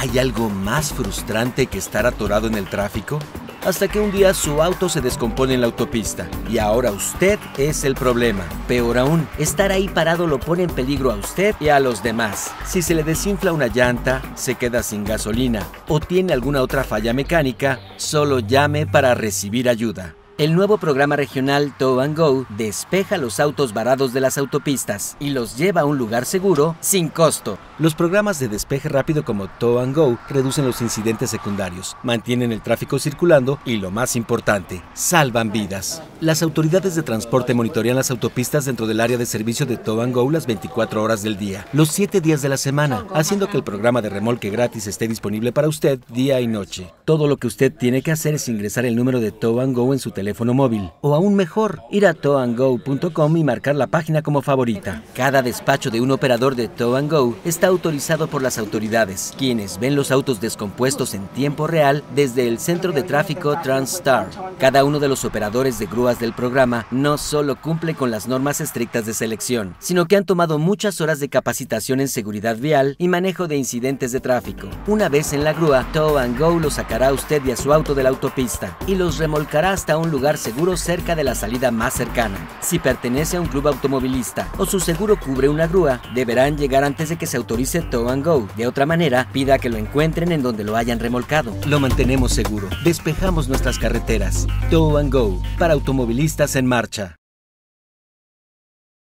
¿Hay algo más frustrante que estar atorado en el tráfico? Hasta que un día su auto se descompone en la autopista y ahora usted es el problema. Peor aún, estar ahí parado lo pone en peligro a usted y a los demás. Si se le desinfla una llanta, se queda sin gasolina o tiene alguna otra falla mecánica, solo llame para recibir ayuda. El nuevo programa regional Tow and Go despeja los autos varados de las autopistas y los lleva a un lugar seguro sin costo. Los programas de despeje rápido como Tow and Go reducen los incidentes secundarios, mantienen el tráfico circulando y lo más importante, salvan vidas. Las autoridades de transporte monitorean las autopistas dentro del área de servicio de Tow and Go las 24 horas del día, los 7 días de la semana, haciendo que el programa de remolque gratis esté disponible para usted día y noche. Todo lo que usted tiene que hacer es ingresar el número de Tow and Go en su teléfono teléfono móvil. O aún mejor, ir a toandgo.com y marcar la página como favorita. Cada despacho de un operador de Tow Go está autorizado por las autoridades, quienes ven los autos descompuestos en tiempo real desde el centro de tráfico TransStar. Cada uno de los operadores de grúas del programa no solo cumple con las normas estrictas de selección, sino que han tomado muchas horas de capacitación en seguridad vial y manejo de incidentes de tráfico. Una vez en la grúa, Tow Go los sacará a usted y a su auto de la autopista y los remolcará hasta un lugar seguro cerca de la salida más cercana. Si pertenece a un club automovilista o su seguro cubre una grúa, deberán llegar antes de que se autorice Tow and Go. De otra manera, pida que lo encuentren en donde lo hayan remolcado. Lo mantenemos seguro. Despejamos nuestras carreteras. Tow and Go para automovilistas en marcha.